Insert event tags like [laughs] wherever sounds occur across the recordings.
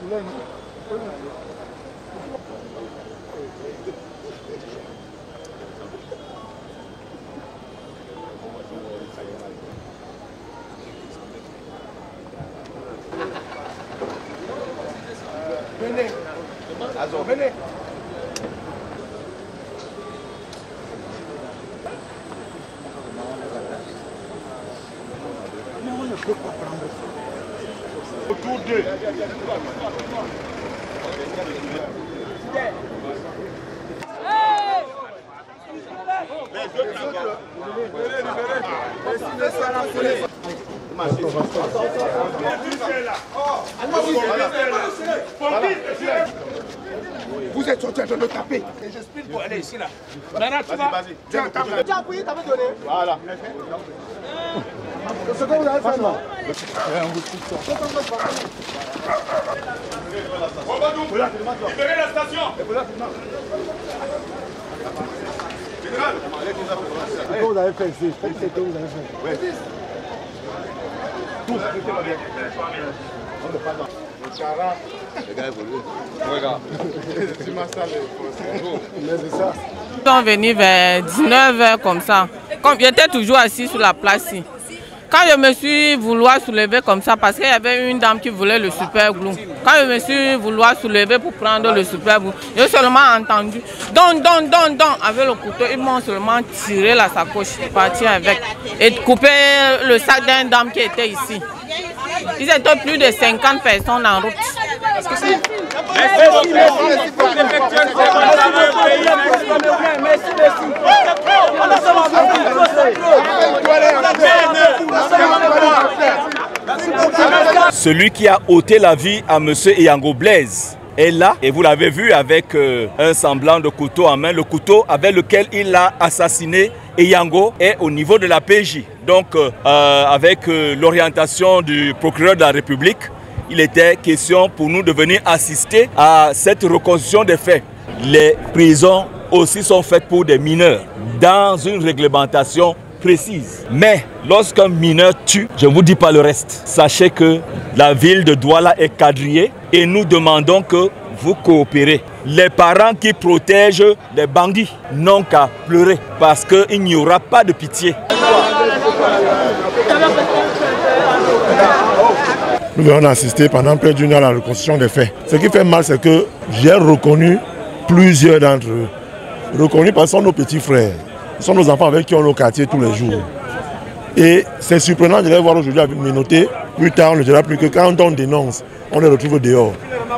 Venez. Venez. Mais on ne. Autour. Vous êtes sorti en train de taper. Et je spin pour aller ici là. Maintenant tu vas. Tu as Tu as appuyé, t'avais donné. Voilà. C'est ce que vous avez fait non Libérez la station Ce que vous avez fait ici, c'est ce que vous avez fait. Tous, bien. On ne parle pas. Le gars évolue. Regarde. [laughs] Tu m'as salé. Mais c'est ça. Ils sont venus vers 19h comme ça. Comme j'étais toujours assis sur la place ici. Quand je me suis vouloir soulever comme ça, parce qu'il y avait une dame qui voulait le super glue. Quand je me suis vouloir soulever pour prendre le super glue, j'ai seulement entendu don, don, don, don avec le couteau. Ils m'ont seulement tiré la sacoche, parti avec et coupé le sac d'une dame qui était ici. Ils étaient plus de 50 personnes en route. Celui qui a ôté la vie à M. Eyango Blaise est là et vous l'avez vu avec euh, un semblant de couteau en main. Le couteau avec lequel il a assassiné Eyango est au niveau de la PJ. Donc euh, euh, avec euh, l'orientation du procureur de la République, il était question pour nous de venir assister à cette reconstruction des faits. Les prisons aussi sont faites pour des mineurs dans une réglementation précise. Mais lorsqu'un mineur tue, je ne vous dis pas le reste. Sachez que la ville de Douala est quadrillée et nous demandons que vous coopérez. Les parents qui protègent les bandits n'ont qu'à pleurer parce qu'il n'y aura pas de pitié. Nous venons d'assister pendant près d'une heure à la reconstruction des faits. Ce qui fait mal, c'est que j'ai reconnu plusieurs d'entre eux. Reconnus parce ce sont nos petits frères. Ce sont nos enfants avec qui on est au quartier tous les jours. Et c'est surprenant de les voir aujourd'hui avec noter. Plus tard, on ne dira plus que quand on dénonce, on les retrouve dehors.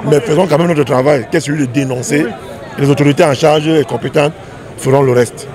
Mais faisons quand même notre travail, qui est celui de dénoncer? Les autorités en charge et compétentes feront le reste.